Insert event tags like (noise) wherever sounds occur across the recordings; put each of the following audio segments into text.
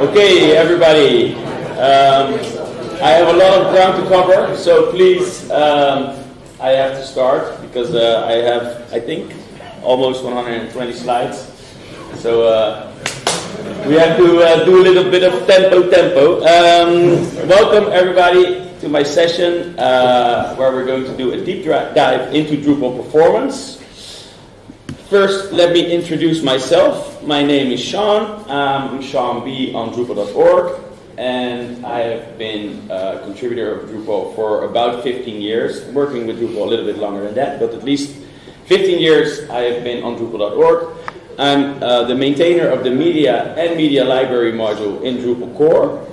Okay, everybody. Um, I have a lot of ground to cover, so please, um, I have to start because uh, I have, I think, almost 120 slides. So uh, we have to uh, do a little bit of tempo, tempo. Um, welcome, everybody, to my session uh, where we're going to do a deep dive into Drupal performance. First, let me introduce myself. My name is Sean. I'm Sean B on Drupal.org, and I have been a contributor of Drupal for about 15 years, working with Drupal a little bit longer than that, but at least 15 years I have been on Drupal.org. I'm uh, the maintainer of the media and media library module in Drupal core.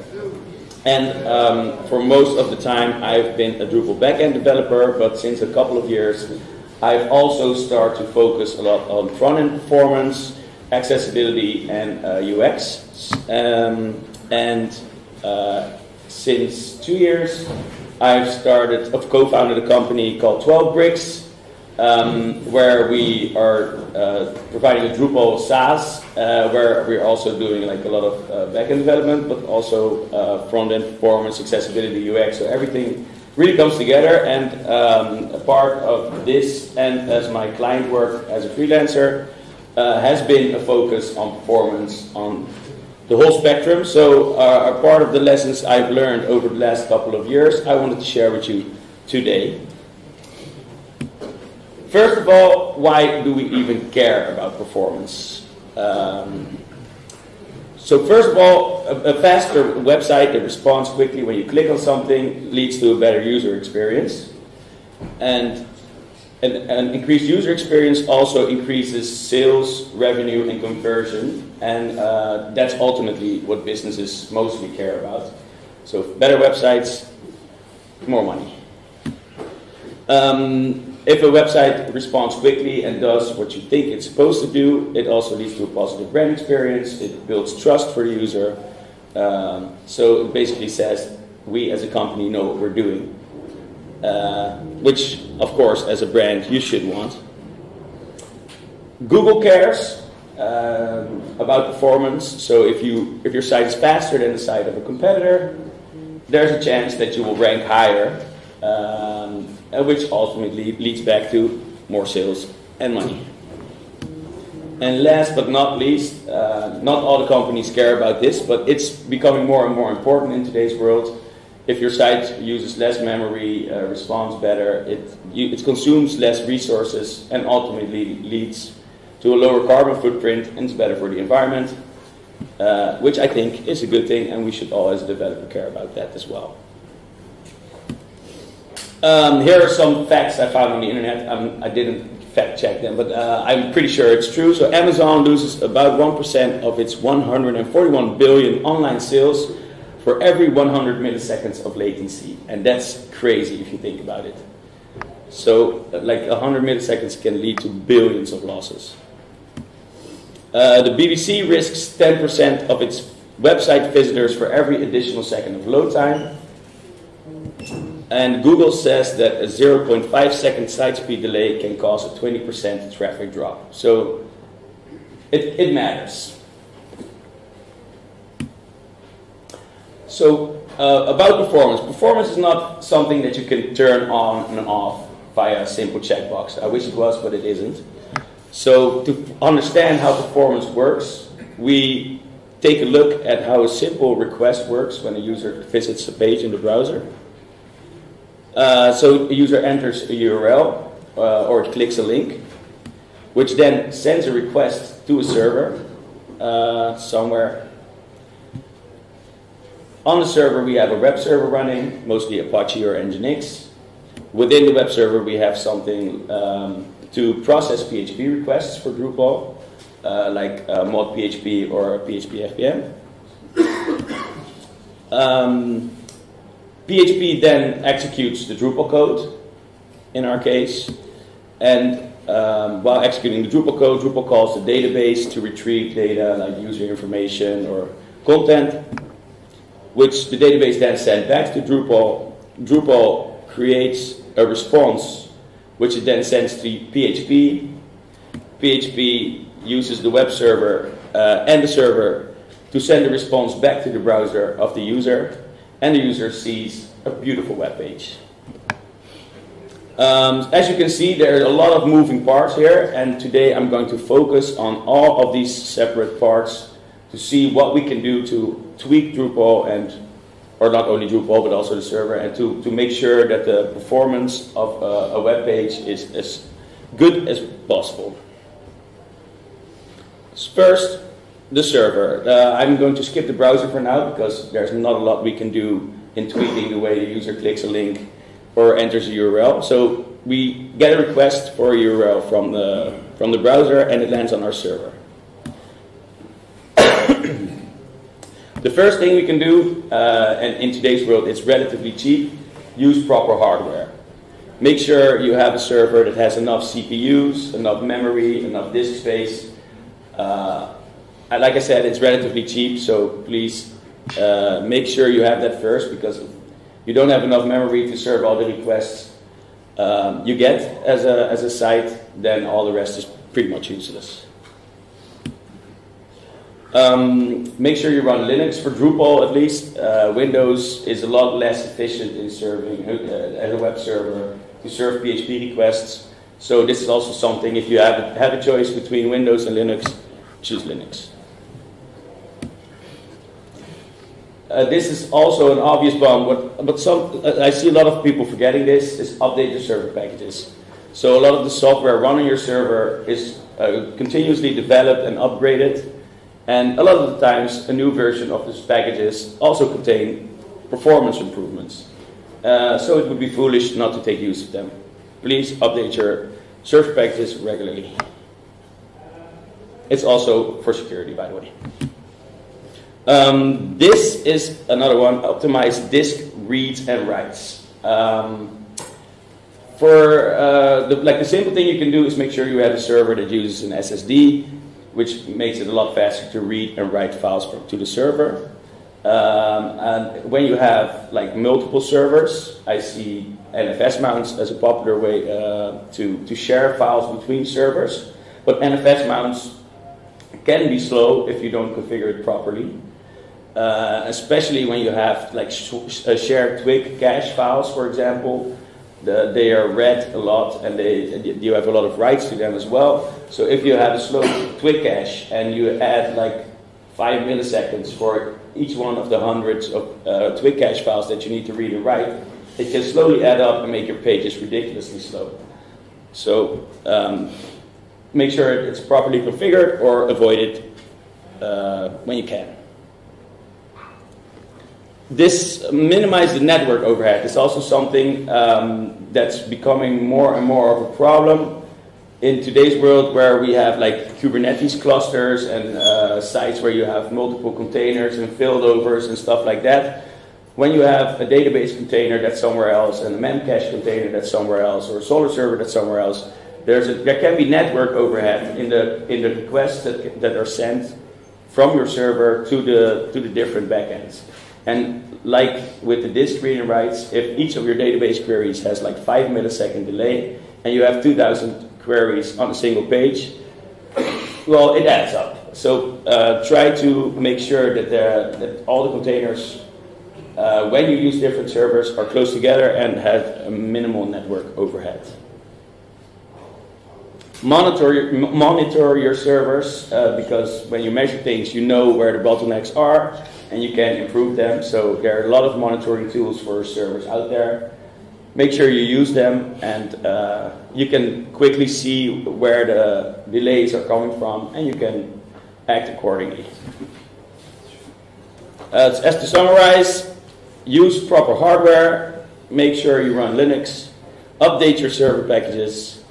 And um, for most of the time, I've been a Drupal backend developer, but since a couple of years, I've also started to focus a lot on front-end performance, accessibility, and uh, UX. Um, and uh, since two years, I've started, I've co-founded a company called 12 Bricks, um, where we are uh, providing a Drupal SaaS, uh, where we're also doing like a lot of uh, backend development, but also uh, front-end performance, accessibility, UX, so everything really comes together. And um, a part of this, and as my client work as a freelancer, uh, has been a focus on performance on the whole spectrum. So, uh, a part of the lessons I've learned over the last couple of years, I wanted to share with you today. First of all, why do we even care about performance? Um, so first of all, a, a, faster website that responds quickly when you click on something leads to a better user experience. And an, an increased user experience also increases sales, revenue, and conversion. And uh, that's ultimately what businesses mostly care about. So better websites, more money. Um, if a website responds quickly and does what you think it's supposed to do, it also leads to a positive brand experience. It builds trust for the user. Um, so it basically says we as a company know what we're doing, uh, which, of course, as a brand, you should want. Google cares uh, about performance. So if you if your site is faster than the site of a competitor, there's a chance that you will rank higher. Um, which ultimately leads back to more sales and money. And last but not least, uh, not all the companies care about this, but it's becoming more and more important in today's world. If your site uses less memory, uh, responds better, it, you, it consumes less resources, and ultimately leads to a lower carbon footprint and it's better for the environment, uh, which I think is a good thing, and we should all, as a developer, care about that as well. Um, here are some facts I found on the internet. Um, I didn't fact check them, but uh, I'm pretty sure it's true. So Amazon loses about 1% of its 141 billion online sales for every 100 milliseconds of latency. And that's crazy if you think about it. So, like 100 milliseconds can lead to billions of losses. Uh, the BBC risks 10% of its website visitors for every additional second of load time. And Google says that a 0.5 second site speed delay can cause a 20% traffic drop. So it, it matters. So uh, about performance. Performance is not something that you can turn on and off via a simple checkbox. I wish it was, but it isn't. So to understand how performance works, we take a look at how a simple request works when a user visits a page in the browser. Uh, so a user enters a URL uh, or clicks a link, which then sends a request to a server uh, somewhere. On the server, we have a web server running, mostly Apache or Nginx. Within the web server, we have something um, to process PHP requests for Drupal, uh, like uh, mod PHP or PHP FPM. (coughs) Um, PHP then executes the Drupal code, in our case, and um, while executing the Drupal code, Drupal calls the database to retrieve data like user information or content, which the database then sends back to Drupal. Drupal creates a response, which it then sends to PHP. PHP uses the web server uh, and the server to to send the response back to the browser of the user, and the user sees a beautiful web page. Um, as you can see, there are a lot of moving parts here, and today I'm going to focus on all of these separate parts to see what we can do to tweak Drupal and, or not only Drupal, but also the server, and to, to make sure that the performance of a, a web page is as good as possible. First, the server. Uh, I'm going to skip the browser for now because there's not a lot we can do in tweaking the way the user clicks a link or enters a URL. So we get a request for a URL from the, from the browser and it lands on our server. (coughs) the first thing we can do, uh, and in today's world it's relatively cheap, use proper hardware. Make sure you have a server that has enough CPUs, enough memory, enough disk space. Uh, like I said, it's relatively cheap, so please uh, make sure you have that first because you don't have enough memory to serve all the requests um, you get as a, as a site, then all the rest is pretty much useless. Um, make sure you run Linux for Drupal at least. Uh, Windows is a lot less efficient in serving uh, as a web server to serve PHP requests. So this is also something, if you have, have a choice between Windows and Linux, choose Linux. Uh, this is also an obvious one, but, but some, uh, I see a lot of people forgetting this, is update your server packages. So a lot of the software running your server is uh, continuously developed and upgraded, and a lot of the times a new version of these packages also contain performance improvements. Uh, so it would be foolish not to take use of them. Please update your server packages regularly. It's also for security, by the way. Um, this is another one, optimize disk reads and writes. Um, for uh, the, like the simple thing you can do is make sure you have a server that uses an SSD, which makes it a lot faster to read and write files from, to the server. Um, and when you have like multiple servers, I see NFS mounts as a popular way uh, to, to share files between servers. But NFS mounts can be slow if you don't configure it properly. Uh, especially when you have like sh uh, shared Twig cache files, for example. The, they are read a lot and they, you have a lot of writes to them as well. So if you have a slow Twig cache and you add like five milliseconds for each one of the hundreds of uh, Twig cache files that you need to read and write, it can slowly add up and make your pages ridiculously slow. So um, make sure it's properly configured or avoid it uh, when you can. This minimize the network overhead is also something um, that's becoming more and more of a problem in today's world where we have like Kubernetes clusters and uh, sites where you have multiple containers and failovers and stuff like that. When you have a database container that's somewhere else and a Memcache container that's somewhere else or a Solr server that's somewhere else, there's a, there can be network overhead in the, in the requests that, that are sent from your server to the, to the different backends. And like with the disk read and writes, if each of your database queries has like 5 millisecond delay, and you have 2,000 queries on a single page, well, it adds up. So uh, try to make sure that, that all the containers, uh, when you use different servers, are close together and have a minimal network overhead. Monitor, monitor your servers uh, because when you measure things, you know where the bottlenecks are and you can improve them. So there are a lot of monitoring tools for servers out there. Make sure you use them and uh, you can quickly see where the delays are coming from and you can act accordingly. Uh, as to summarize, use proper hardware, make sure you run Linux, update your server packages,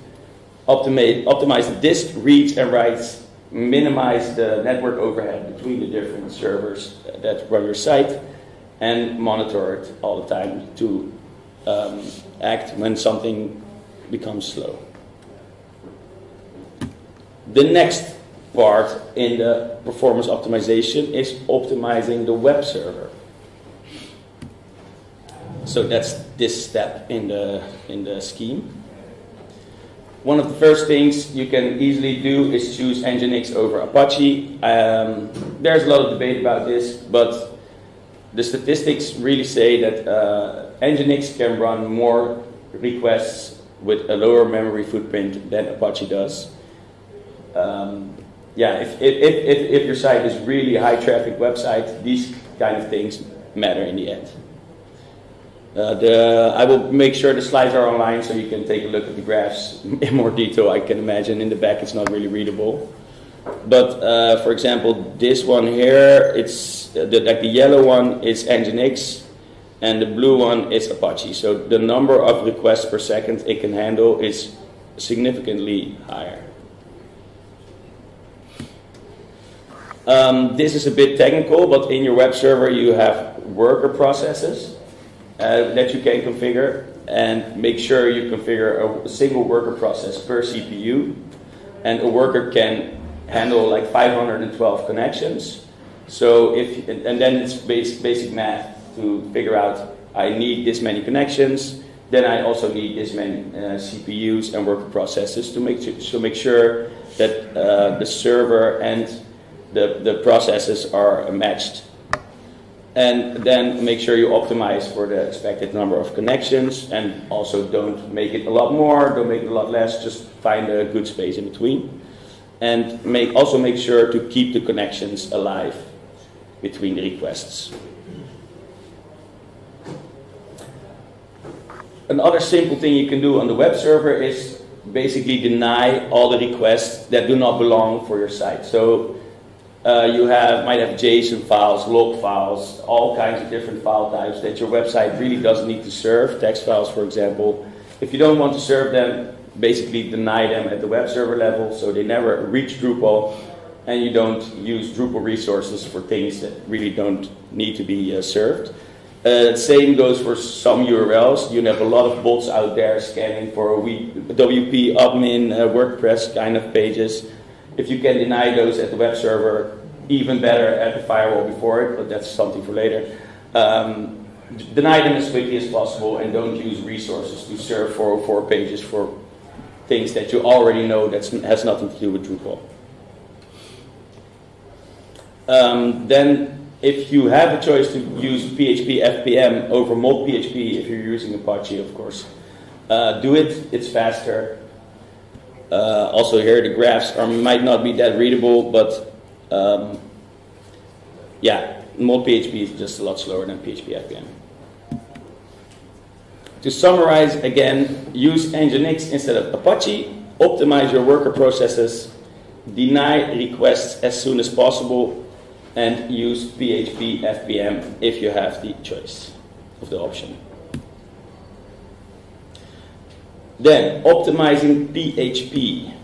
optimize, optimize the disk reads and writes minimize the network overhead between the different servers that run your site, and monitor it all the time to um, act when something becomes slow. The next part in the performance optimization is optimizing the web server. So that's this step in the, in the scheme. One of the first things you can easily do is choose Nginx over Apache. Um, there's a lot of debate about this, but the statistics really say that uh, Nginx can run more requests with a lower memory footprint than Apache does. Um, yeah, if, if, if, if, your site is really high traffic website, these kind of things matter in the end. Uh, the, I will make sure the slides are online so you can take a look at the graphs in more detail. I can imagine in the back it's not really readable. But uh, for example, this one here, it's uh, the, like the yellow one is Nginx, and the blue one is Apache. So the number of requests per second it can handle is significantly higher. Um, this is a bit technical, but in your web server you have worker processes uh, that you can configure and make sure you configure a single worker process per CPU. And a worker can handle like 512 connections. So if and then it's basic, basic math to figure out I need this many connections. Then I also need this many uh, CPUs and worker processes to make to make sure that uh, the server and the, the processes are matched. And then make sure you optimize for the expected number of connections and also don't make it a lot more, don't make it a lot less, just find a good space in between. And make, also make sure to keep the connections alive between the requests. Another simple thing you can do on the web server is basically deny all the requests that do not belong for your site. So uh, you have might have JSON files, log files, all kinds of different file types that your website really doesn't need to serve. Text files, for example. If you don't want to serve them, basically deny them at the web server level, so they never reach Drupal, and you don't use Drupal resources for things that really don't need to be uh, served. Uh, same goes for some URLs. You have a lot of bots out there scanning for WP admin, uh, WordPress kind of pages if you can deny those at the web server, even better at the firewall before it, but that's something for later. Um, deny them as quickly as possible and don't use resources to serve 404 pages for things that you already know that has nothing to do with Drupal. Um, then, if you have a choice to use PHP FPM over mod PHP, if you're using Apache, of course, uh, do it. It's faster. Uh, also here the graphs are, might not be that readable, but um, yeah, mod PHP is just a lot slower than PHP FPM. To summarize again, use Nginx instead of Apache, optimize your worker processes, deny requests as soon as possible, and use PHP FPM if you have the choice of the option. Then, optimizing PHP.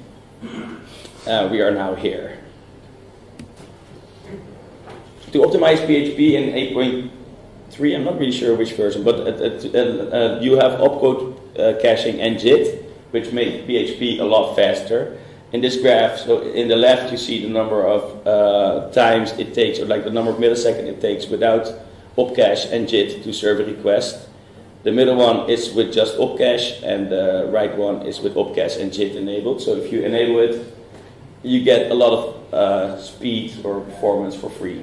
Uh, we are now here. To optimize PHP in 8.3, I'm not really sure which version, but uh, uh, uh you have opcode uh, caching and JIT, which make PHP a lot faster. In this graph, so in the left, you see the number of uh, times it takes, or like the number of milliseconds it takes without opcache and JIT to serve a request. The middle one is with just opcache, and the right one is with opcache and JIT enabled. So if you enable it, you get a lot of uh, speed or performance for free.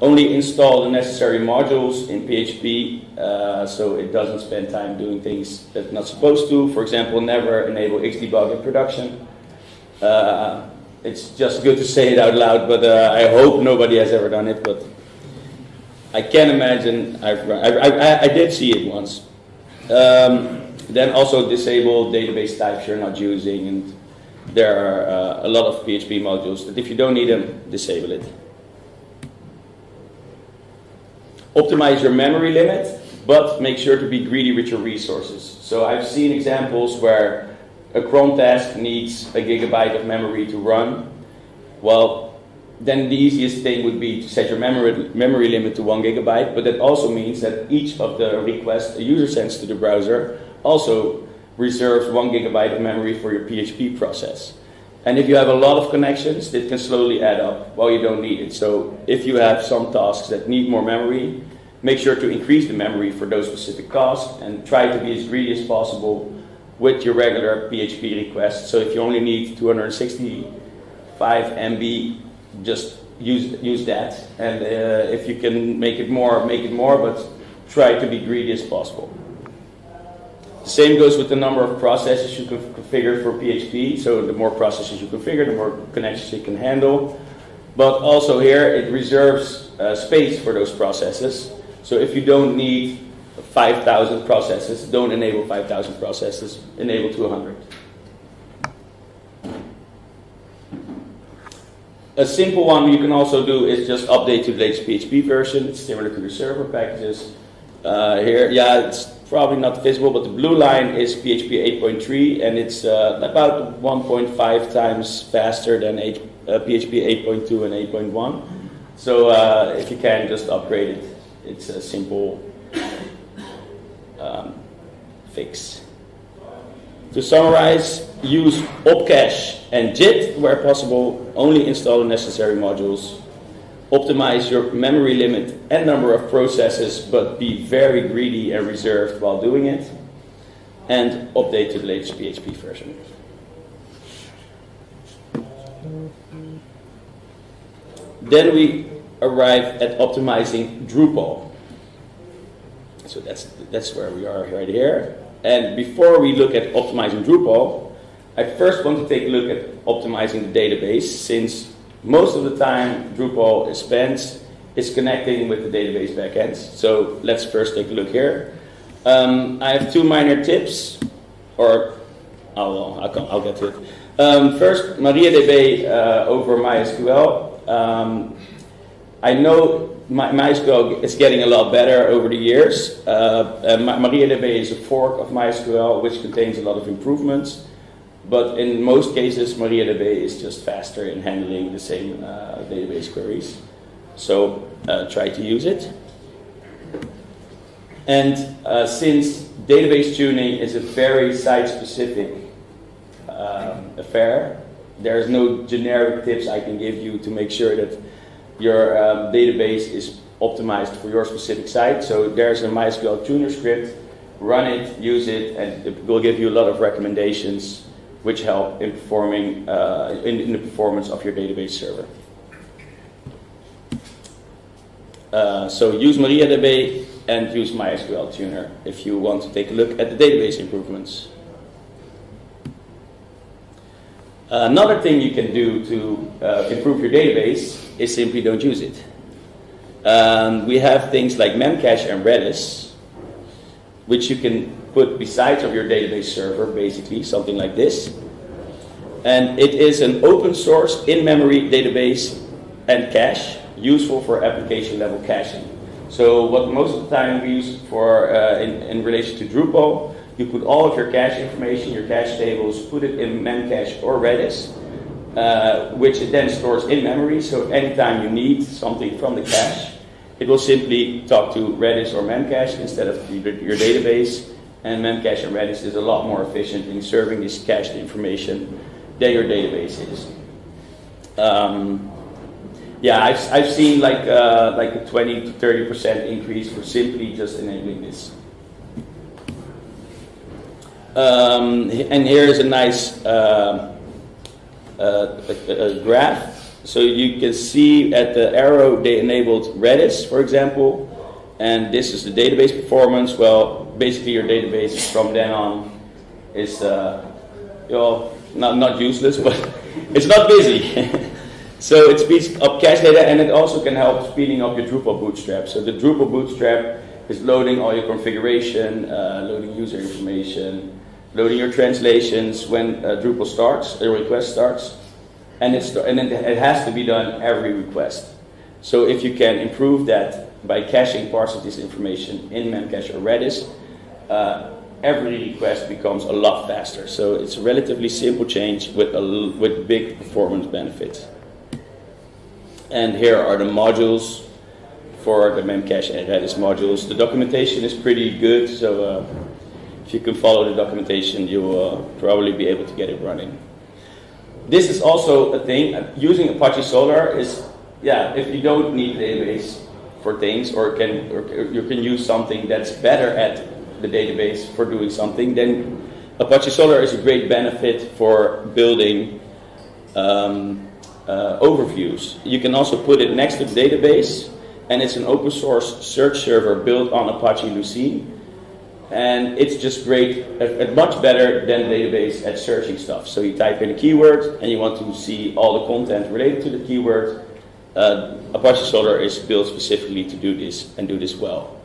Only install the necessary modules in PHP uh, so it doesn't spend time doing things that it's not supposed to. For example, never enable Xdebug in production. Uh, it's just good to say it out loud, but uh, I hope nobody has ever done it. But I can't imagine, I've, I, I, I did see it once. Um, then also disable database types you're not using, and there are uh, a lot of PHP modules that if you don't need them, disable it. Optimize your memory limit, but make sure to be greedy with your resources. So I've seen examples where a cron task needs a gigabyte of memory to run. Well, then the easiest thing would be to set your memory, memory limit to one gigabyte, but that also means that each of the requests a user sends to the browser also reserves one gigabyte of memory for your PHP process. And if you have a lot of connections, it can slowly add up while you don't need it. So if you have some tasks that need more memory, make sure to increase the memory for those specific tasks and try to be as greedy as possible with your regular PHP requests. So if you only need 265 MB, just use use that. And uh, if you can make it more, make it more, but try to be greedy as possible. The same goes with the number of processes you can configure for PHP. So the more processes you configure, the more connections you can handle. But also here, it reserves uh, space for those processes. So if you don't need 5,000 processes, don't enable 5,000 processes, enable 200. A simple one you can also do is just update to the latest PHP version. It's similar to the server packages. Uh, here, yeah, it's probably not visible, but the blue line is PHP 8.3, and it's uh, about 1.5 times faster than H, uh, PHP 8.2 and 8.1. So uh, if you can, just upgrade it. It's a simple um, fix. To summarize, use opcache and JIT where possible, only install the necessary modules. Optimize your memory limit and number of processes, but be very greedy and reserved while doing it. And update to the latest PHP version. Then we arrive at optimizing Drupal. So that's, that's where we are right here. And before we look at optimizing Drupal, I first want to take a look at optimizing the database since most of the time Drupal is spent is connecting with the database backends. So let's first take a look here. Um, I have two minor tips, or oh, I'll, I'll get to it. Um, first, MariaDB uh, over MySQL. Um, I know my, MySQL is getting a lot better over the years. Uh, MariaDB is a fork of MySQL which contains a lot of improvements. But in most cases, MariaDB is just faster in handling the same uh, database queries. So uh, try to use it. And uh, since database tuning is a very site-specific um, affair, there's no generic tips I can give you to make sure that your um, database is optimized for your specific site. So there's a MySQL tuner script, run it, use it, and it will give you a lot of recommendations which help in performing uh, in, in, the performance of your database server. Uh, so use MariaDB and use MySQL Tuner if you want to take a look at the database improvements. Another thing you can do to uh, improve your database is simply don't use it. Um, we have things like Memcache and Redis, which you can put besides of your database server, basically, something like this. And it is an open source in-memory database and cache, useful for application level caching. So what most of the time we use for uh, in, in relation to Drupal you put all of your cache information, your cache tables, put it in Memcache or Redis, uh, which it then stores in memory. So anytime you need something from the cache, it will simply talk to Redis or Memcache instead of your database. And Memcache and Redis is a lot more efficient in serving this cached information than your database is. Um, yeah, I've, I've seen like, uh, like a 20 to 30% increase for simply just enabling this. Um, and here is a nice uh, uh, graph. So you can see at the arrow they enabled Redis, for example, and this is the database performance. Well, basically your database from then on is uh, well, not, not useless, (laughs) but it's not busy. (laughs) so it speeds up cache data and it also can help speeding up your Drupal bootstrap. So the Drupal bootstrap is loading all your configuration, uh, loading user information, loading your translations when uh, Drupal starts, a request starts, and, it's, and it, it has to be done every request. So if you can improve that by caching parts of this information in Memcache or Redis, uh, every request becomes a lot faster. So it's a relatively simple change with, a, with big performance benefits. And here are the modules for the Memcache and Redis modules. The documentation is pretty good, so uh, if you can follow the documentation, you will probably be able to get it running. This is also a thing. Using Apache Solr is, yeah, if you don't need a database for things, or can or you can use something that's better at the database for doing something, then Apache Solr is a great benefit for building um, uh, overviews. You can also put it next to the database, and it's an open source search server built on Apache Lucene. And it's just great, uh, much better than the database at searching stuff. So you type in a keyword, and you want to see all the content related to the keyword. Uh, Apache Solr is built specifically to do this and do this well.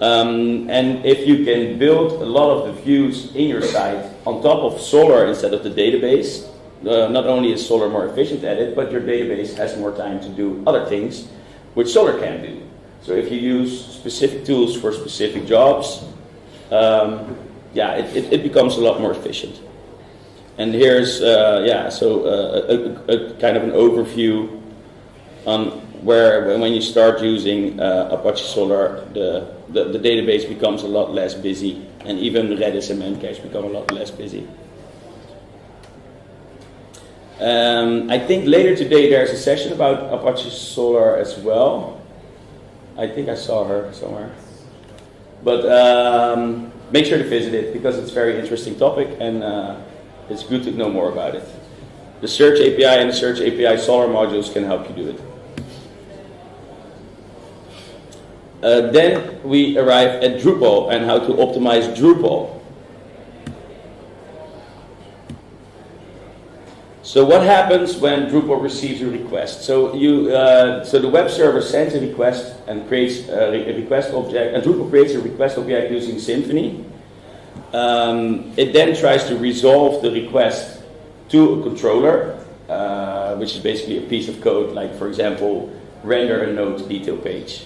Um, and if you can build a lot of the views in your site on top of Solr instead of the database, uh, not only is Solr more efficient at it, but your database has more time to do other things which Solr can do. So if you use specific tools for specific jobs, um, yeah, it, it, it, becomes a lot more efficient. And here's, uh, yeah, so uh, a, a, kind of an overview on where when you start using uh, Apache Solr, the, the, the, database becomes a lot less busy, and even Redis and Memcache become a lot less busy. Um, I think later today there's a session about Apache Solr as well. I think I saw her somewhere. But um, make sure to visit it because it's a very interesting topic and uh, it's good to know more about it. The Search API and the Search API Solr modules can help you do it. Uh, then we arrive at Drupal and how to optimize Drupal. So what happens when Drupal receives a request? So you, uh, so the web server sends a request and creates a, request object, and Drupal creates a request object using Symfony. Um, it then tries to resolve the request to a controller, uh, which is basically a piece of code, like for example, render a node detail page.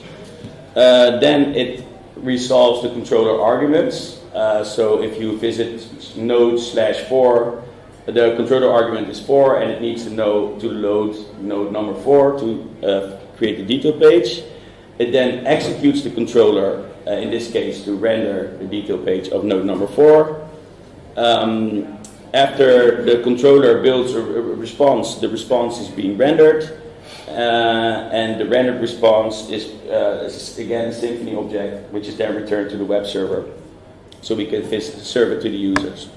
Uh, then it resolves the controller arguments. Uh, so if you visit node slash four, the controller argument is four, and it needs to know to load node number four to uh, create the detail page. It then executes the controller, uh, in this case, to render the detail page of node number four. Um, after the controller builds a, a response, the response is being rendered. Uh, and the rendered response is, uh, is, again a Symfony object, which is then returned to the web server, so we can serve it to the users.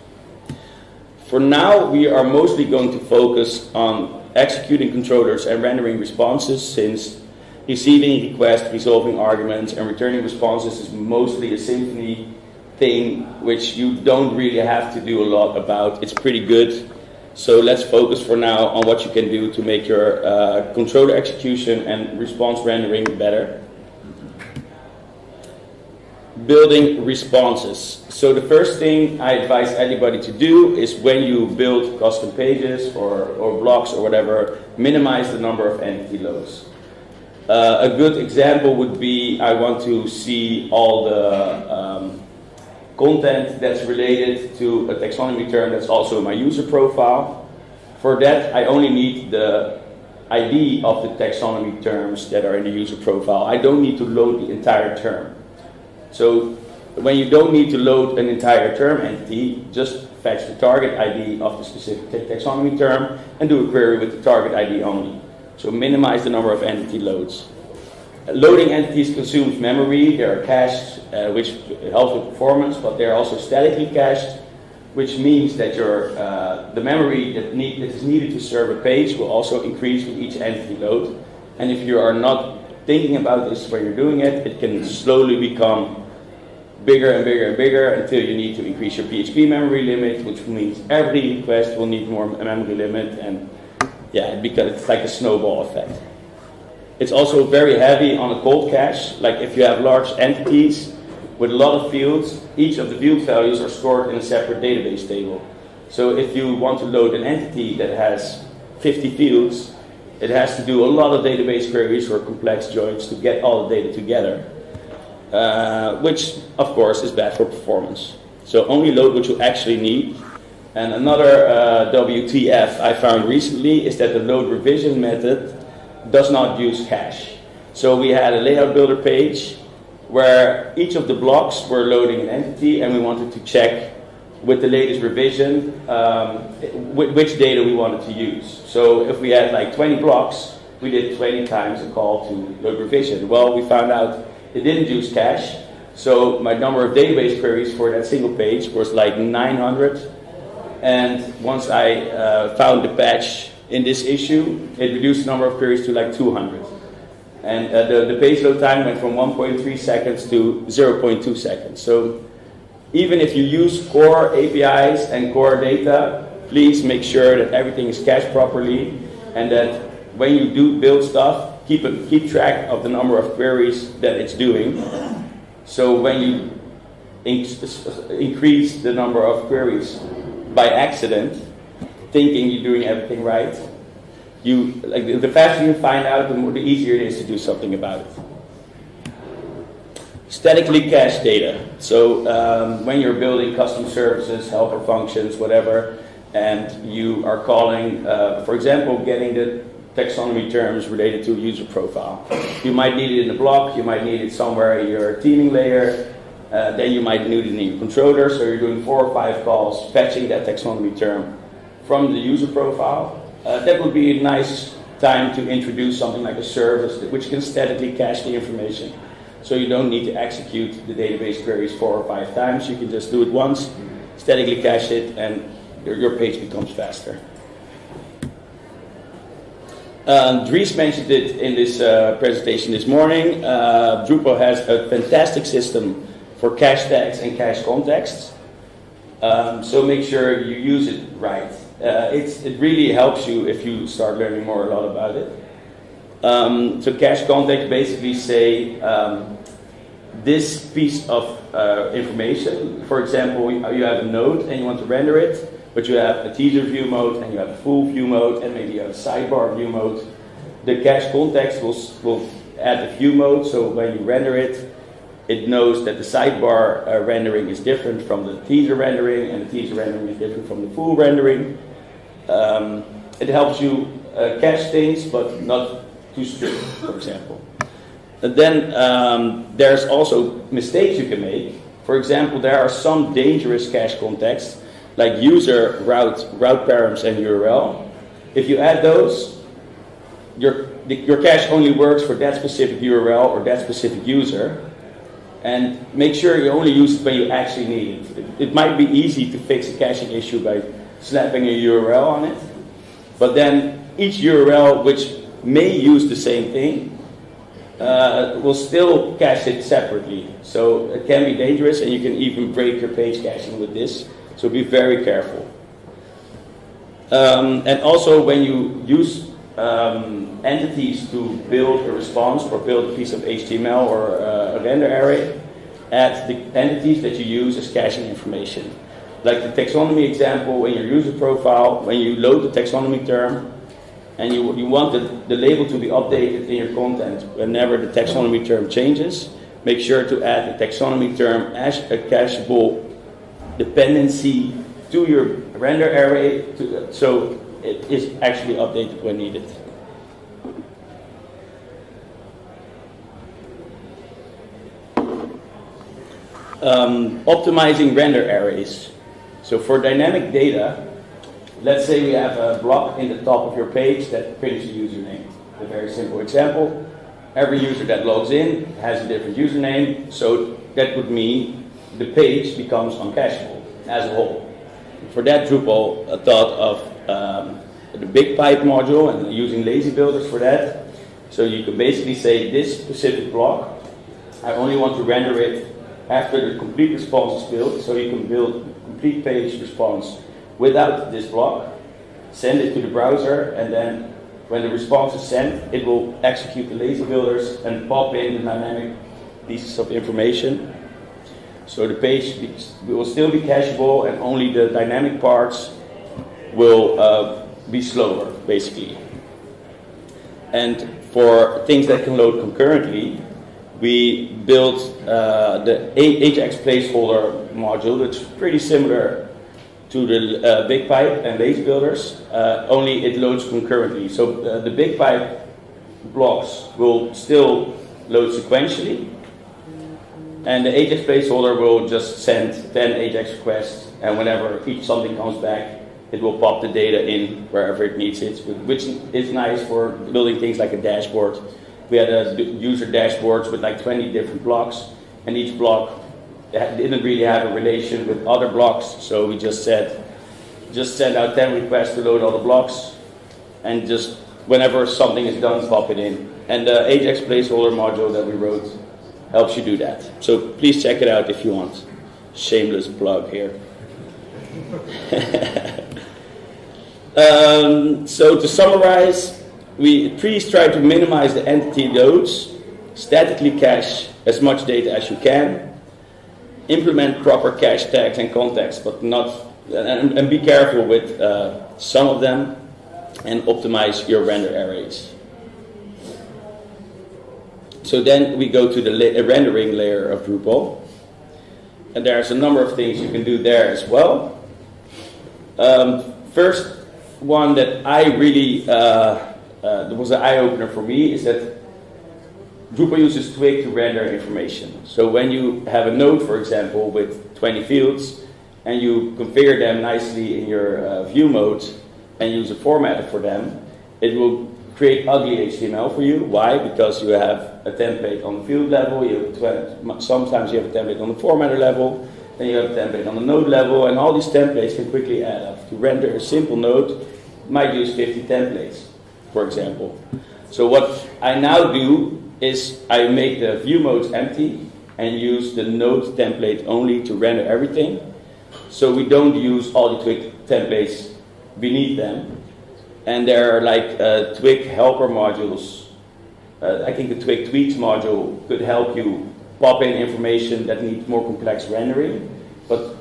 For now, we are mostly going to focus on executing controllers and rendering responses, since receiving requests, resolving arguments, and returning responses is mostly a Symfony thing, which you don't really have to do a lot about. It's pretty good so let's focus for now on what you can do to make your uh, controller execution and response rendering better. Building responses. So the first thing I advise anybody to do is when you build custom pages or, or blocks or whatever, minimize the number of entity loads. Uh, a good example would be I want to see all the um, content that's related to a taxonomy term that's also my user profile. For that, I only need the ID of the taxonomy terms that are in the user profile. I don't need to load the entire term. So when you don't need to load an entire term entity, just fetch the target ID of the specific taxonomy term and do a query with the target ID only. So minimize the number of entity loads. Loading entities consumes memory. They are cached, uh, which helps with performance, but they are also statically cached, which means that your uh, the memory that, need, that is needed to serve a page will also increase with each entity load. And if you are not thinking about this when you're doing it, it can slowly become bigger and bigger and bigger until you need to increase your PHP memory limit, which means every request will need more memory limit, and yeah, because it's like a snowball effect. It's also very heavy on a cold cache. Like if you have large entities with a lot of fields, each of the field values are stored in a separate database table. So if you want to load an entity that has 50 fields, it has to do a lot of database queries or complex joins to get all the data together, uh, which of course is bad for performance. So only load what you actually need. And another uh, WTF I found recently is that the load revision method does not use cache. So we had a layout builder page where each of the blocks were loading an entity and we wanted to check with the latest revision um, which data we wanted to use. So if we had like 20 blocks, we did 20 times a call to load revision. Well, we found out it didn't use cache, so my number of database queries for that single page was like 900. And once I uh, found the patch in this issue, it reduced the number of queries to like 200. And uh, the, the page load time went from 1.3 seconds to 0.2 seconds. So even if you use core APIs and core data, please make sure that everything is cached properly and that when you do build stuff, keep, a, keep track of the number of queries that it's doing. So when you increase the number of queries by accident, thinking you're doing everything right, you like the faster you find out, the more the easier it is to do something about it. Statically cached data. So um, when you're building custom services, helper functions, whatever, and you are calling, uh, for example, getting the taxonomy terms related to user profile. You might need it in a block, you might need it somewhere in your theming layer, uh, then you might need it in your controller, so you're doing four or five calls fetching that taxonomy term from the user profile. Uh, that would be a nice time to introduce something like a service which can statically cache the information. So you don't need to execute the database queries four or five times. You can just do it once, statically cache it, and your, your page becomes faster. Um, Dries mentioned it in this uh, presentation this morning. Uh, Drupal has a fantastic system for cache tags and cache contexts. Um, so make sure you use it right. Uh, it really helps you if you start learning more a lot about it. Um, so cache context basically say um, this piece of uh, information. For example, you have a node and you want to render it but you have a teaser view mode and you have a full view mode and maybe you have a sidebar view mode. The cache context will, will add the view mode, so when you render it, it knows that the sidebar uh, rendering is different from the teaser rendering, and the teaser rendering is different from the full rendering. Um, it helps you uh, cache things, but not too strict, for example. And then um, there's also mistakes you can make. For example, there are some dangerous cache contexts like user, route, route params, and URL. If you add those, your, your cache only works for that specific URL or that specific user. And make sure you only use it when you actually need it. It, it might be easy to fix a caching issue by slapping a URL on it. But then each URL, which may use the same thing, uh, will still cache it separately. So it can be dangerous, and you can even break your page caching with this. So be very careful. Um, and also, when you use um, entities to build a response or build a piece of HTML or uh, a render array, add the entities that you use as caching information. Like the taxonomy example, when your user profile, when you load the taxonomy term, and you, you want the, the label to be updated in your content whenever the taxonomy term changes, make sure to add the taxonomy term as a cacheable dependency to your render array to, so it is actually updated when needed. Um, optimizing render arrays. So for dynamic data, let's say we have a block in the top of your page that prints a username. A very simple example. Every user that logs in has a different username, so that would mean the page becomes uncacheable as a whole. For that, Drupal uh, thought of um, the BigPipe module and using lazy builders for that. So you can basically say this specific block, I only want to render it after the complete response is built, so you can build a complete page response without this block, send it to the browser, and then when the response is sent, it will execute the lazy builders and pop in the dynamic pieces of information so the page will still be cacheable and only the dynamic parts will uh, be slower, basically. And for things that can load concurrently, we built uh, the Ajax placeholder module that's pretty similar to the uh, BigPipe and Lazy Builders, uh, only it loads concurrently. So uh, the BigPipe blocks will still load sequentially, and the Ajax placeholder will just send 10 Ajax requests, and whenever each something comes back, it will pop the data in wherever it needs it, which is nice for building things like a dashboard. We had a user dashboards with like 20 different blocks, and each block didn't really have a relation with other blocks, so we just said, just send out 10 requests to load all the blocks, and just whenever something is done, pop it in. And the Ajax placeholder module that we wrote helps you do that. So please check it out if you want. Shameless plug here. (laughs) um, so to summarize, we please try to minimize the entity loads, statically cache as much data as you can, implement proper cache tags and context, but not, and, and be careful with uh, some of them, and optimize your render arrays. So then we go to the la rendering layer of Drupal. And there's a number of things you can do there as well. Um, first one that I really, uh, uh, was an eye-opener for me is that Drupal uses Twig to render information. So when you have a node, for example, with 20 fields, and you configure them nicely in your uh, view mode, and use a formatter for them, it will create ugly HTML for you. Why? Because you have a template on the field level, you have sometimes you have a template on the formatter level, then you have a template on the node level, and all these templates can quickly add up. To render a simple node, might use 50 templates, for example. So what I now do is I make the view modes empty and use the node template only to render everything. So we don't use all the Twig templates beneath them. And there are like uh, Twig helper modules. Uh, I think the Twig tweaks module could help you pop in information that needs more complex rendering. But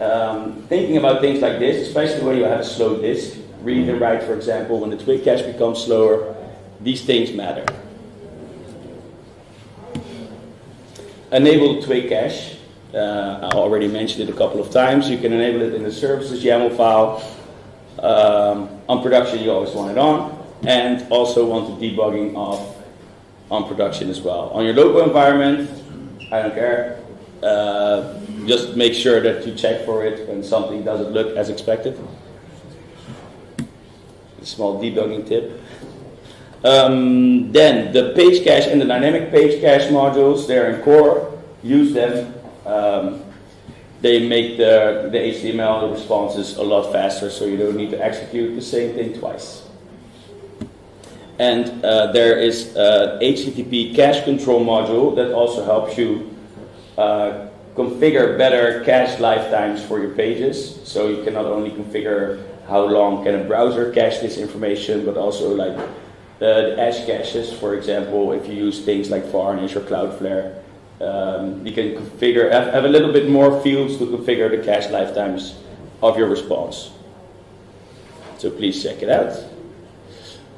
um, thinking about things like this, especially when you have a slow disk, read and write, for example, when the Twig cache becomes slower, these things matter. Enable Twig cache. Uh, I already mentioned it a couple of times. You can enable it in the services YAML file. Um, on production, you always want it on, and also want the debugging of on production as well. On your local environment, I don't care. Uh, just make sure that you check for it when something doesn't look as expected. A small debugging tip. Um, then the page cache and the dynamic page cache modules, they're in core. Use them. Um, they make the, the HTML responses a lot faster, so you don't need to execute the same thing twice. And uh, there is a HTTP cache control module that also helps you uh, configure better cache lifetimes for your pages. So you can not only configure how long can a browser cache this information, but also like the, the Edge caches, for example, if you use things like Varnish or Cloudflare, um, you can configure, have, have, a little bit more fields to configure the cache lifetimes of your response. So please check it out.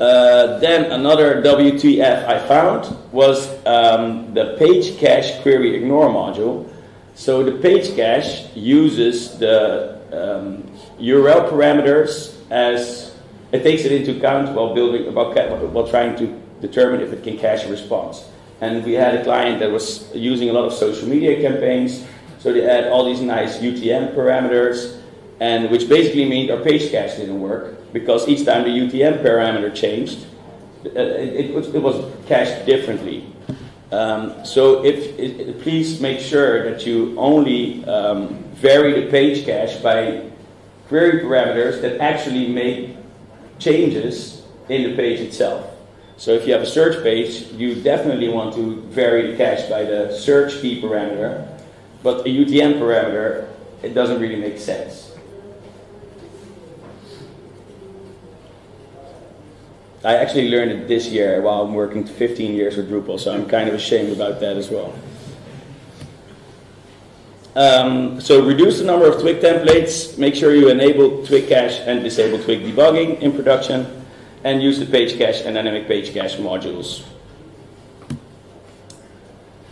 Uh, then another WTF I found was um, the page cache query ignore module. So the page cache uses the um, URL parameters as it takes it into account while building while, while trying to determine if it can cache a response. And we had a client that was using a lot of social media campaigns. So they had all these nice UTM parameters, and which basically means our page cache didn't work because each time the UTM parameter changed, uh, it, it, it was cached differently. Um, so if, it, please make sure that you only um, vary the page cache by query parameters that actually make changes in the page itself. So if you have a search page, you definitely want to vary the cache by the search key parameter, but a UTM parameter, it doesn't really make sense. I actually learned it this year while I'm working 15 years with Drupal, so I'm kind of ashamed about that as well. Um, so reduce the number of Twig templates, make sure you enable Twig cache and disable Twig debugging in production and use the page cache and dynamic page cache modules.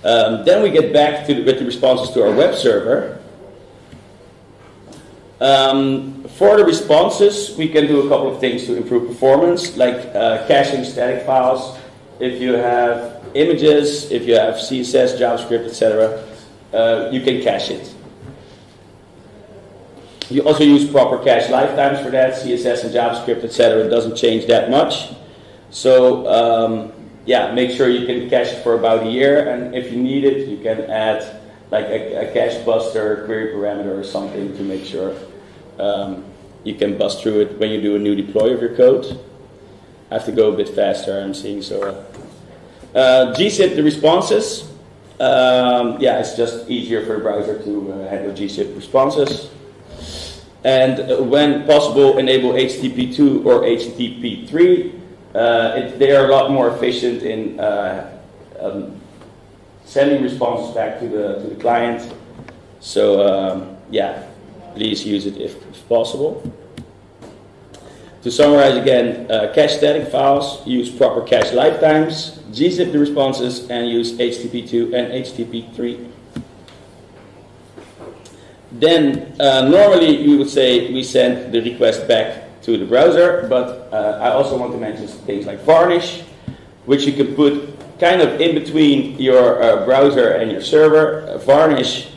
Um, then we get back to the, with the responses to our web server. Um, for the responses, we can do a couple of things to improve performance, like uh, caching static files. If you have images, if you have CSS, JavaScript, etc., uh, you can cache it. You also use proper cache lifetimes for that, CSS and JavaScript, etc. Doesn't change that much. So um, yeah, make sure you can cache it for about a year, and if you need it, you can add like a, a cache buster query parameter or something to make sure um, you can bust through it when you do a new deploy of your code. I have to go a bit faster, I'm seeing so. Uh, gzip the responses. Um, yeah, it's just easier for the browser to uh, handle gzip responses. And uh, when possible, enable HTTP2 or HTTP3. Uh, it, they are a lot more efficient in uh, um, sending responses back to the, to the client. So um, yeah, please use it if, if possible. To summarize again, uh, cache static files use proper cache lifetimes, gzip the responses, and use HTTP2 and HTTP3. Then uh, normally you would say we send the request back to the browser, but uh, I also want to mention things like varnish, which you can put kind of in between your uh, browser and your server. Uh, Varnish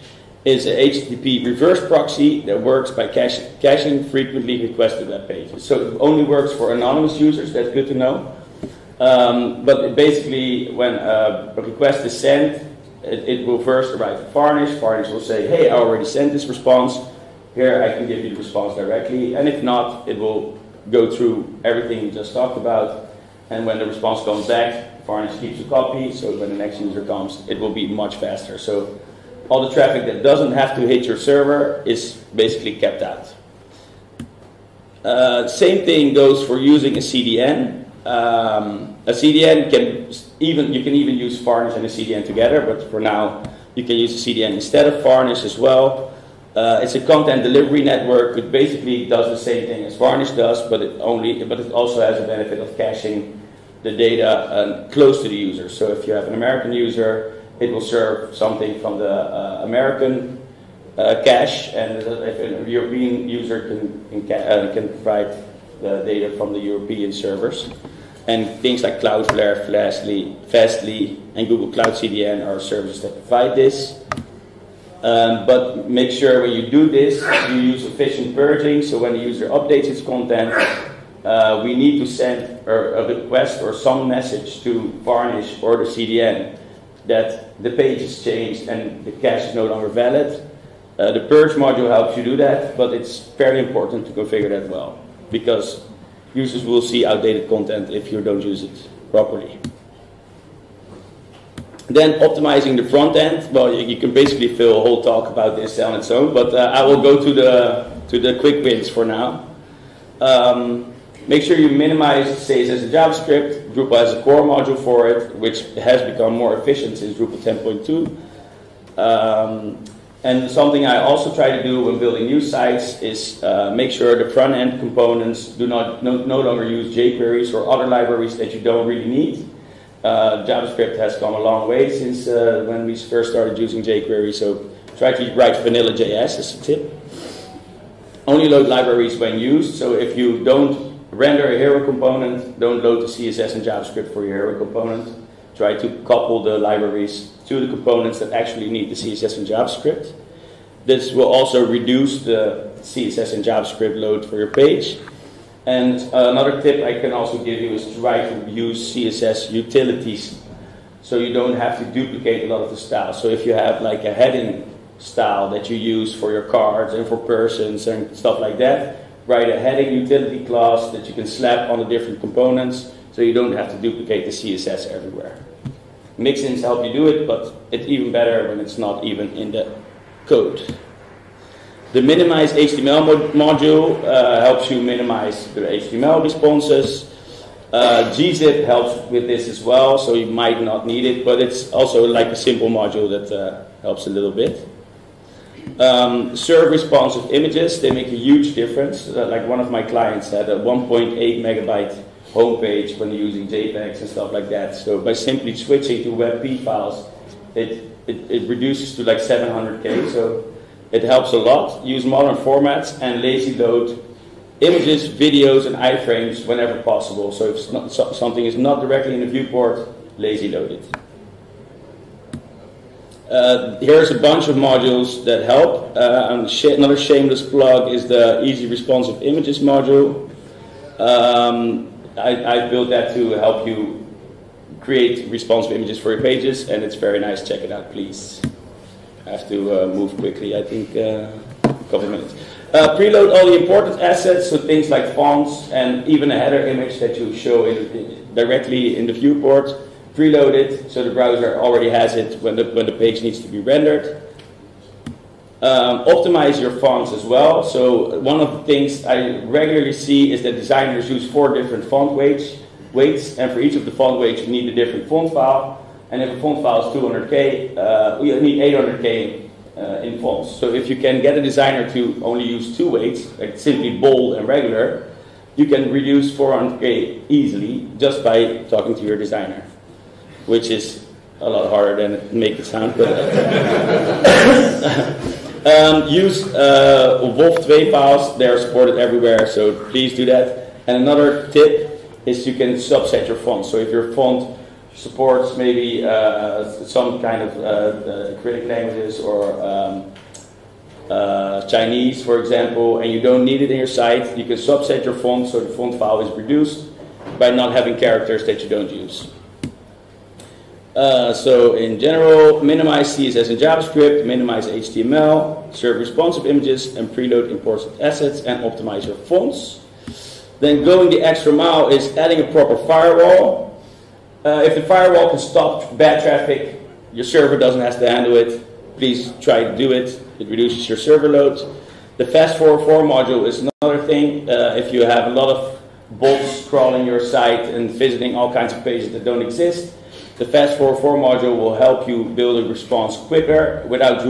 is a HTTP reverse proxy that works by cache, caching frequently requested web pages. So it only works for anonymous users, that's good to know. Um, but basically, when a request is sent, it, it, will first arrive at Varnish. Varnish will say, hey, I already sent this response. Here, I can give you the response directly. And if not, it will go through everything we just talked about. And when the response comes back, Varnish keeps a copy, so when the next user comes, it will be much faster. So all the traffic that doesn't have to hit your server is basically kept out. Uh, same thing goes for using a CDN. Um, a CDN can even you can even use Varnish and a CDN together, but for now you can use a CDN instead of Varnish as well. Uh, it's a content delivery network, which basically does the same thing as Varnish does, but it only but it also has a benefit of caching the data uh, close to the user. So if you have an American user, it will serve something from the uh, American uh, cache, and if a European user can, can, uh, can provide the data from the European servers. And things like Cloudflare, Fastly, Fastly, and Google Cloud CDN are services that provide this. Um, but make sure when you do this, you use efficient purging. So when the user updates its content, uh, we need to send a request or some message to Varnish or the CDN that the page is changed and the cache is no longer valid. Uh, the purge module helps you do that, but it's very important to configure that well because users will see outdated content if you don't use it properly. Then optimizing the front end. Well, you, you can basically fill a whole talk about this on its own, but uh, I will go to the to the quick wins for now. Um, Make sure you minimize CSS and JavaScript. Drupal has a core module for it, which has become more efficient since Drupal 10.2. Um, and something I also try to do when building new sites is uh, make sure the front end components do not no, no, longer use jQueries or other libraries that you don't really need. Uh, JavaScript has come a long way since uh, when we first started using jQuery, so try to write vanilla JS as a tip. Only load libraries when used, so if you don't render a hero component, don't load the CSS and JavaScript for your hero component. Try to couple the libraries to the components that actually need the CSS and JavaScript. This will also reduce the CSS and JavaScript load for your page. And uh, another tip I can also give you is try to use CSS utilities so you don't have to duplicate a lot of the styles. So if you have like a heading style that you use for your cards and for persons and stuff like that, write a heading utility class that you can slap on the different components so you don't have to duplicate the CSS everywhere. Mixins help you do it, but it's even better when it's not even in the code. The minimize HTML mod module uh, helps you minimize the HTML responses. Uh, gzip helps with this as well, so you might not need it, but it's also like a simple module that uh, helps a little bit. Um, serve responsive images, they make a huge difference. Uh, like one of my clients had a 1.8 megabyte homepage when using JPEGs and stuff like that. So by simply switching to WebP files, it, it, it reduces to like 700K. So it helps a lot. Use modern formats and lazy load images, videos, and iframes whenever possible. So if not, so something is not directly in the viewport, lazy load it. Uh, here's a bunch of modules that help. Uh, sh another shameless plug is the Easy Responsive Images module. Um, I, I, built that to help you create responsive images for your pages, and it's very nice. Check it out, please. I have to uh, move quickly, I think, uh, a couple of minutes. Uh, preload all the important assets, so things like fonts and even a header image that you show in, directly in the viewport preload it so the browser already has it when the, when the page needs to be rendered. Um, optimize your fonts as well. So one of the things I regularly see is that designers use four different font weights, weights and for each of the font weights you need a different font file. And if a font file is 200k, uh, you need 800k uh, in fonts. So if you can get a designer to only use two weights, like simply bold and regular, you can reduce 400k easily just by talking to your designer which is a lot harder than it make it sound. But (laughs) um, use uh, WOFF2 files; they are supported everywhere, so please do that. And another tip is you can subset your font. So if your font supports maybe uh, some kind of uh, Cyrillic languages or um, uh, Chinese, for example, and you don't need it in your site, you can subset your font so the font file is reduced by not having characters that you don't use. Uh, so in general, minimize CSS and JavaScript, minimize HTML, serve responsive images, and preload important assets, and optimize your fonts. Then going the extra mile is adding a proper firewall. Uh, if the firewall can stop bad traffic, your server doesn't have to handle it. Please try to do it. It reduces your server load. The fast404 module is another thing. Uh, if you have a lot of bots crawling your site and visiting all kinds of pages that don't exist, the fast404 module will help you build a response quicker without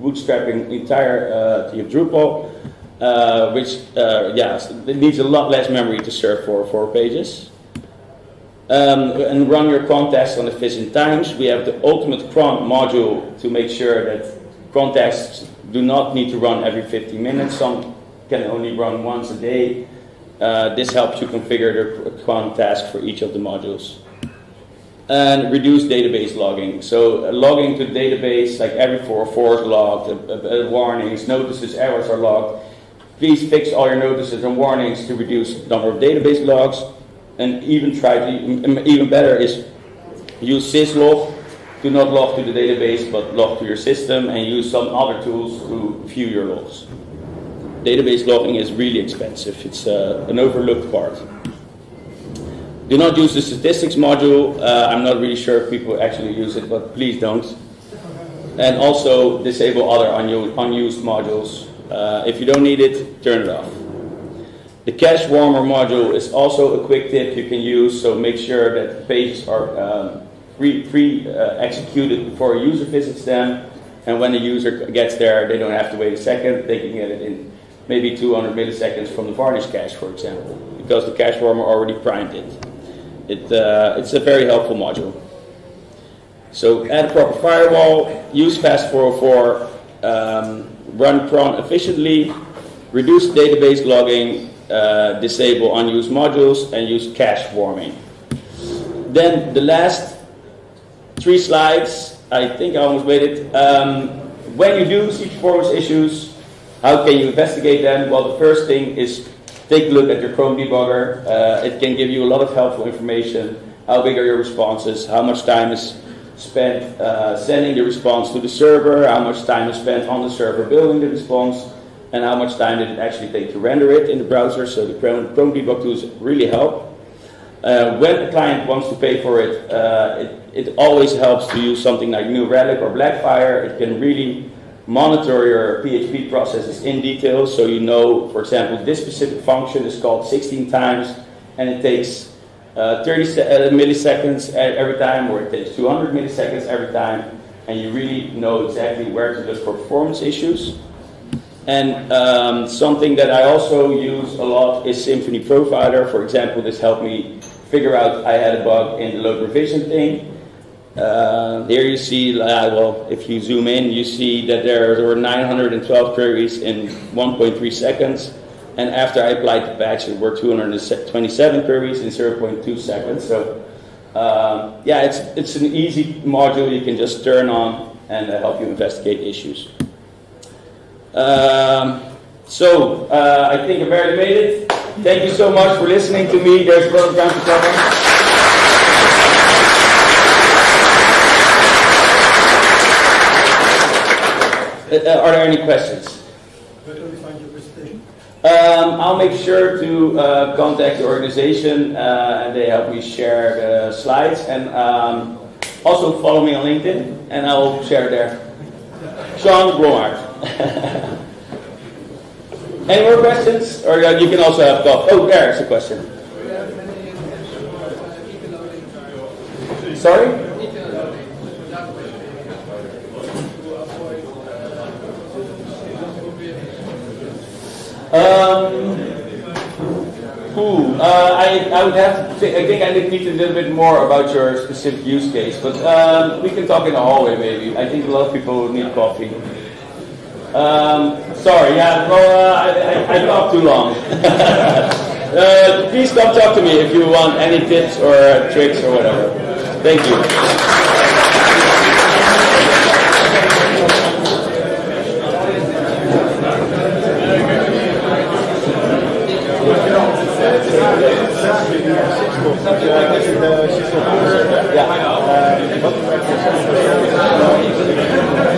bootstrapping entire uh, your Drupal, uh, which, uh, yeah, it needs a lot less memory to serve for four pages. Um, and run your cron tests on efficient times. We have the ultimate cron module to make sure that cron tests do not need to run every 15 minutes. Some can only run once a day. Uh, this helps you configure the cron task for each of the modules and reduce database logging. So uh, logging to the database, like every four, four is logged, uh, uh, warnings, notices, errors are logged. Please fix all your notices and warnings to reduce number of database logs. And even try to, even better is use syslog. Do not log to the database, but log to your system and use some other tools to view your logs. Database logging is really expensive. It's uh, an overlooked part. Do not use the statistics module. Uh, I'm not really sure if people actually use it, but please don't. And also disable other unused modules. Uh, if you don't need it, turn it off. The cache warmer module is also a quick tip you can use, so make sure that pages are um, pre-executed pre, uh, before a user visits them. And when the user gets there, they don't have to wait a second. They can get it in maybe 200 milliseconds from the varnish cache, for example, because the cache warmer already primed it. It, uh, it's a very helpful module. So add a proper firewall, use fast404, um, run cron efficiently, reduce database logging, uh, disable unused modules, and use cache warming. Then the last three slides, I think I almost waited. Um, when you do see performance issues, how can you investigate them? Well, the first thing is take a look at your Chrome debugger. Uh, it can give you a lot of helpful information. How big are your responses? How much time is spent uh, sending the response to the server? How much time is spent on the server building the response? And how much time did it actually take to render it in the browser? So the Chrome, Chrome debug tools really help. Uh, when a client wants to pay for it, uh, it, it always helps to use something like New Relic or Blackfire. It can really monitor your PHP processes in detail so you know, for example, this specific function is called 16 times and it takes uh, 30 uh, milliseconds every time or it takes 200 milliseconds every time and you really know exactly where to look for performance issues. And um, something that I also use a lot is Symfony Profiler. For example, this helped me figure out I had a bug in the load revision thing uh, here you see, uh, well, if you zoom in, you see that there, were 912 queries in 1.3 seconds. And after I applied the patch, there were 227 queries in 0.2 seconds. So, uh, yeah, it's, it's an easy module you can just turn on and uh, help you investigate issues. Um, so, uh, I think I barely made it. Thank you so much for listening to me. There's a lot of to cover. Uh, are there any questions? Where can we find your presentation? Um, I'll make sure to uh, contact the organization uh, and they help me share the slides and um, also follow me on LinkedIn and I'll share there. Sean Blommaert. (laughs) Any more questions? Or uh, you can also have golf. Oh, there's a question. Sorry? Um, ooh, uh, I, I would have to think, I think I need a little bit more about your specific use case, but um, we can talk in the hallway maybe. I think a lot of people need coffee. Um, sorry, yeah, well, uh, I, I, I talked too long. (laughs) uh, please come talk to me if you want any tips or tricks or whatever. Thank you. Ja. Eh,